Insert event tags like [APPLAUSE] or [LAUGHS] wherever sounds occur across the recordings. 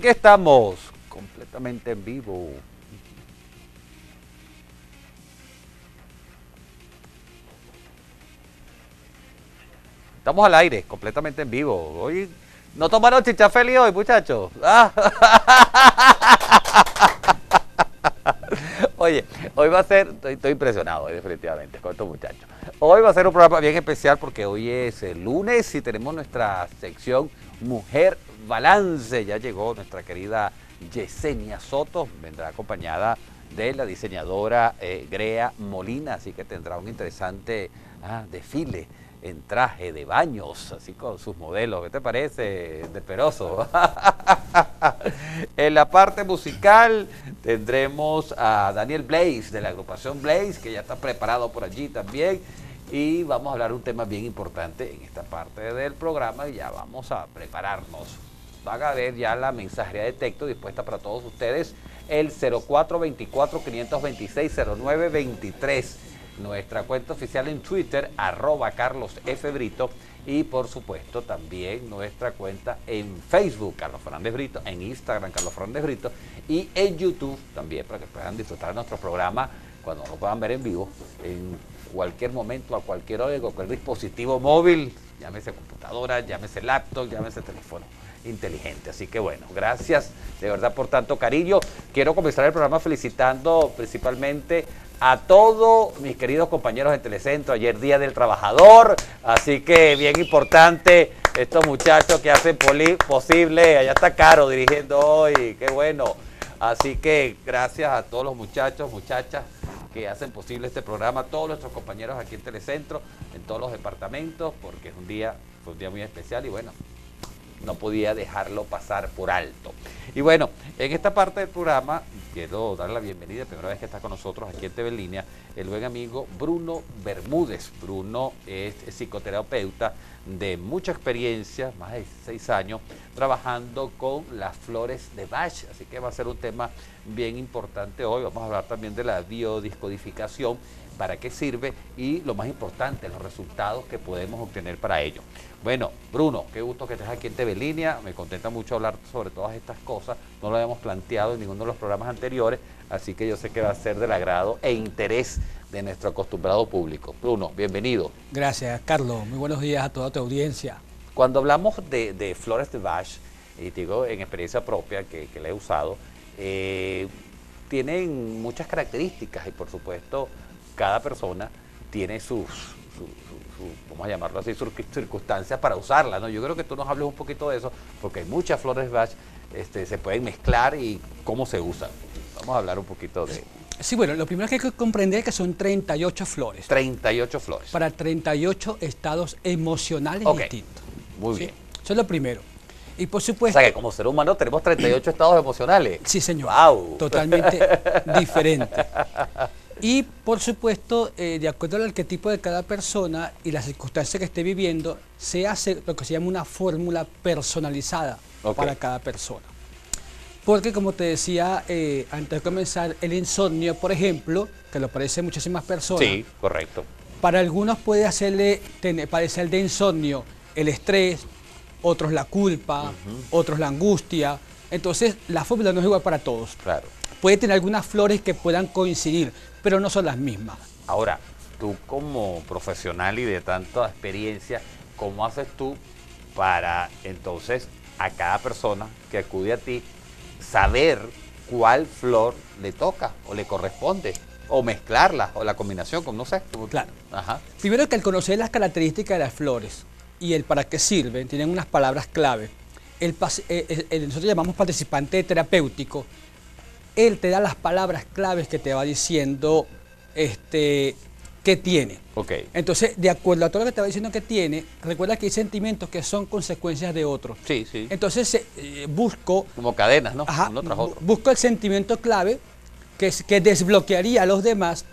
Aquí estamos, completamente en vivo. Estamos al aire, completamente en vivo. Hoy no tomaron chicha feliz hoy, muchachos. [LAUGHS] Oye, hoy va a ser, estoy, impresionado definitivamente con estos muchachos. Hoy va a ser un programa bien especial porque hoy es el lunes y tenemos nuestra sección Mujer Balance. Ya llegó nuestra querida Yesenia Soto, vendrá acompañada de la diseñadora eh, Grea Molina, así que tendrá un interesante ah, desfile en traje de baños, así con sus modelos. ¿Qué te parece, Desperoso? [LAUGHS] en la parte musical tendremos a Daniel Blaze de la agrupación Blaze, que ya está preparado por allí también. Y vamos a hablar un tema bien importante en esta parte del programa y ya vamos a prepararnos. Van a ver ya la mensajería de texto dispuesta para todos ustedes, el 0424-526-0923 nuestra cuenta oficial en Twitter, arroba Carlos F. Brito, y por supuesto también nuestra cuenta en Facebook, Carlos Fernández Brito, en Instagram, Carlos Fernández Brito, y en YouTube también para que puedan disfrutar de nuestro programa cuando lo puedan ver en vivo, en cualquier momento, a cualquier hora, cualquier dispositivo móvil, llámese computadora, llámese laptop, llámese teléfono inteligente. Así que bueno, gracias de verdad por tanto cariño. Quiero comenzar el programa felicitando principalmente a todos mis queridos compañeros de Telecentro, ayer Día del Trabajador, así que bien importante estos muchachos que hacen posible, allá está Caro dirigiendo hoy, qué bueno, así que gracias a todos los muchachos, muchachas que hacen posible este programa, todos nuestros compañeros aquí en Telecentro, en todos los departamentos, porque es un día, fue un día muy especial y bueno, no podía dejarlo pasar por alto. Y bueno, en esta parte del programa quiero darle la bienvenida, primera vez que está con nosotros aquí en TV Línea, el buen amigo Bruno Bermúdez. Bruno es psicoterapeuta de mucha experiencia, más de seis años, trabajando con las flores de Bach. Así que va a ser un tema bien importante hoy. Vamos a hablar también de la biodiscodificación, para qué sirve y lo más importante, los resultados que podemos obtener para ello. Bueno, Bruno, qué gusto que estés aquí en TV Línea. Me contenta mucho hablar sobre todas estas cosas. No lo habíamos planteado en ninguno de los programas anteriores, así que yo sé que va a ser del agrado e interés de nuestro acostumbrado público. Bruno, bienvenido. Gracias, Carlos. Muy buenos días a toda tu audiencia. Cuando hablamos de, flores de Bach, y digo en experiencia propia que, que la he usado, eh, tienen muchas características y por supuesto cada persona tiene sus, vamos a llamarlo así, circunstancias para usarla, ¿no? Yo creo que tú nos hables un poquito de eso, porque hay muchas flores Bach, este, se pueden mezclar y cómo se usan. Vamos a hablar un poquito de... Sí, bueno, lo primero que hay que comprender es que son 38 flores. 38 flores. Para 38 estados emocionales distintos. Muy bien. Eso es lo primero. Y por supuesto... O sea que como ser humano tenemos 38 estados emocionales. Sí, señor. Wow. Totalmente [LAUGHS] diferente. Y por supuesto, eh, de acuerdo al arquetipo de cada persona y las circunstancias que esté viviendo, se hace lo que se llama una fórmula personalizada para cada persona. Porque como te decía eh, antes de comenzar, el insomnio, por ejemplo, que lo parece muchísimas personas. Sí, correcto. Para algunos puede hacerle tener, padecer de insomnio el estrés, otros la culpa, otros la angustia. Entonces, la fórmula no es igual para todos. Claro. Puede tener algunas flores que puedan coincidir, pero no son las mismas. Ahora, tú como profesional y de tanta experiencia, ¿cómo haces tú para entonces a cada persona que acude a ti saber cuál flor le toca o le corresponde? O mezclarla, o la combinación, como no sé. Claro. Primero que al conocer las características de las flores y el para qué sirven, tienen unas palabras clave. El, eh, eh, nosotros llamamos participante terapéutico, él te da las palabras claves que te va diciendo este, qué tiene. Okay. Entonces, de acuerdo a todo lo que te va diciendo que tiene, recuerda que hay sentimientos que son consecuencias de otros. Sí, sí. Entonces, eh, busco... Como cadenas, ¿no? Ajá, busco el sentimiento clave que, que desbloquearía a los demás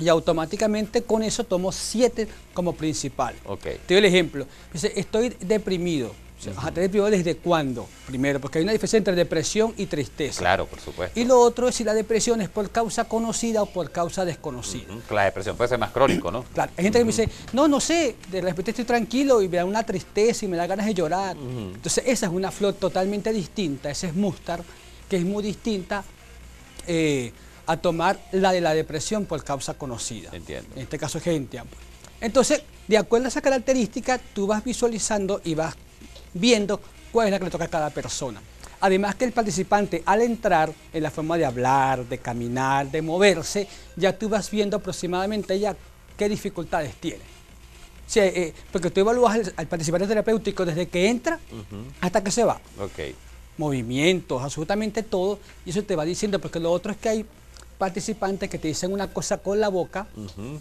y automáticamente con eso tomo siete como principal. Okay. Te doy el ejemplo. Dice, estoy deprimido. Sea, vas a tener primero desde cuándo, primero, porque hay una diferencia entre depresión y tristeza. Claro, por supuesto. Y lo otro es si la depresión es por causa conocida o por causa desconocida. La depresión puede ser más crónico, ¿no? Claro, hay gente que me dice, no, no sé, de repente estoy tranquilo y me da una tristeza y me da ganas de llorar. Entonces esa es una flor totalmente distinta, ese es mustar, que es muy distinta eh, a tomar la de la depresión por causa conocida. Entiendo. En este caso es gentian. Entonces, de acuerdo a esa característica, tú vas visualizando y vas viendo cuál es la que le toca a cada persona. Además que el participante al entrar en la forma de hablar, de caminar, de moverse, ya tú vas viendo aproximadamente ya qué dificultades tiene. O sea, eh, porque tú evalúas al, al participante terapéutico desde que entra hasta que se va. Ok. Movimientos, absolutamente todo, y eso te va diciendo, porque lo otro es que hay participantes que te dicen una cosa con la boca,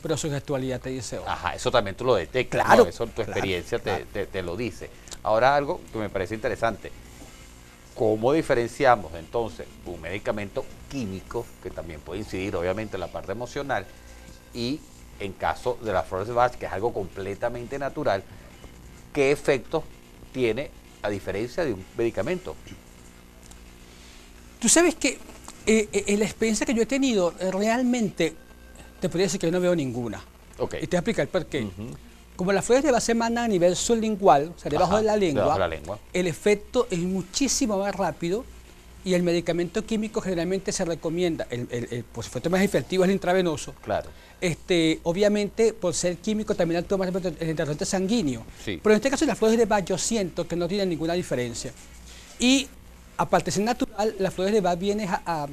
pero su gestualidad te dice otra. Ajá, eso también tú lo detectas, Claro, ¿no? Eso tu claro, experiencia te- te, te lo dice. Ahora algo que me parece interesante. ¿Cómo diferenciamos entonces un medicamento químico, que también puede incidir obviamente en la parte emocional, y en caso de la flores de Bach, que es algo completamente natural, qué efectos tiene a diferencia de un medicamento? Tú sabes que eh, eh, en la experiencia que yo he tenido, realmente te podría decir que yo no veo ninguna. Ok. Y te voy a explicar por qué. Como las flores de base emanan a nivel sublingual, o sea, debajo Ajá, de la lengua, debajo de la lengua. el efecto es muchísimo más rápido y el medicamento químico generalmente se recomienda, el, el, el, por supuesto más efectivo es el intravenoso. Claro. Este, obviamente, por ser químico, también actúa más el interrogante sanguíneo. Sí. Pero en este caso, las flores de Bach yo siento que no tienen ninguna diferencia. Y, aparte de ser natural, las flores de Bach vienen a, a,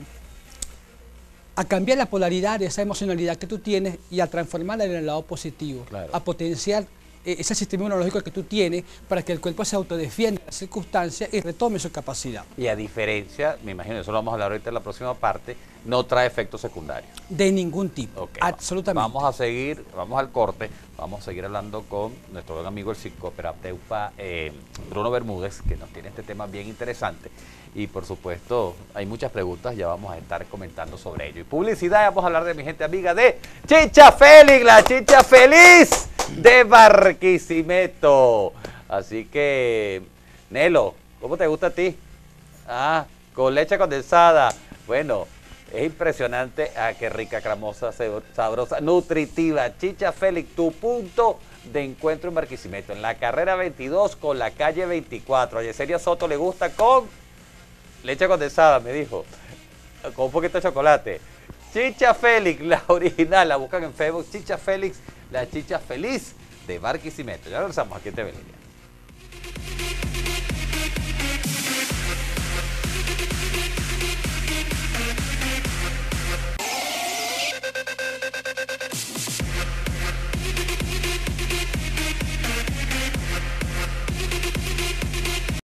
a cambiar la polaridad de esa emocionalidad que tú tienes y a transformarla en el lado positivo. Claro. A potenciar ese sistema inmunológico que tú tienes para que el cuerpo se autodefienda de las circunstancias y retome su capacidad. Y a diferencia, me imagino, eso lo vamos a hablar ahorita en la próxima parte, no trae efectos secundarios. De ningún tipo. Absolutamente. Vamos a seguir, vamos al corte, vamos a seguir hablando con nuestro buen amigo el psicoterapeuta eh, Bruno Bermúdez, que nos tiene este tema bien interesante. Y por supuesto, hay muchas preguntas, ya vamos a estar comentando sobre ello. Y publicidad, vamos a hablar de mi gente amiga de Chicha Félix, la chicha feliz de Barquisimeto. Así que, Nelo, ¿cómo te gusta a ti? Ah, con leche condensada. Bueno, es impresionante. Ah, qué rica, cremosa, sabrosa, nutritiva. Chicha Félix, tu punto de encuentro en Barquisimeto. En la carrera 22 con la calle 24. A Yesenia Soto le gusta con leche condensada, me dijo. Con un poquito de chocolate. Chicha Félix, la original. La buscan en Facebook. Chicha Félix, la chicha feliz de Barquisimeto. Ya regresamos aquí en TV.